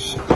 shit.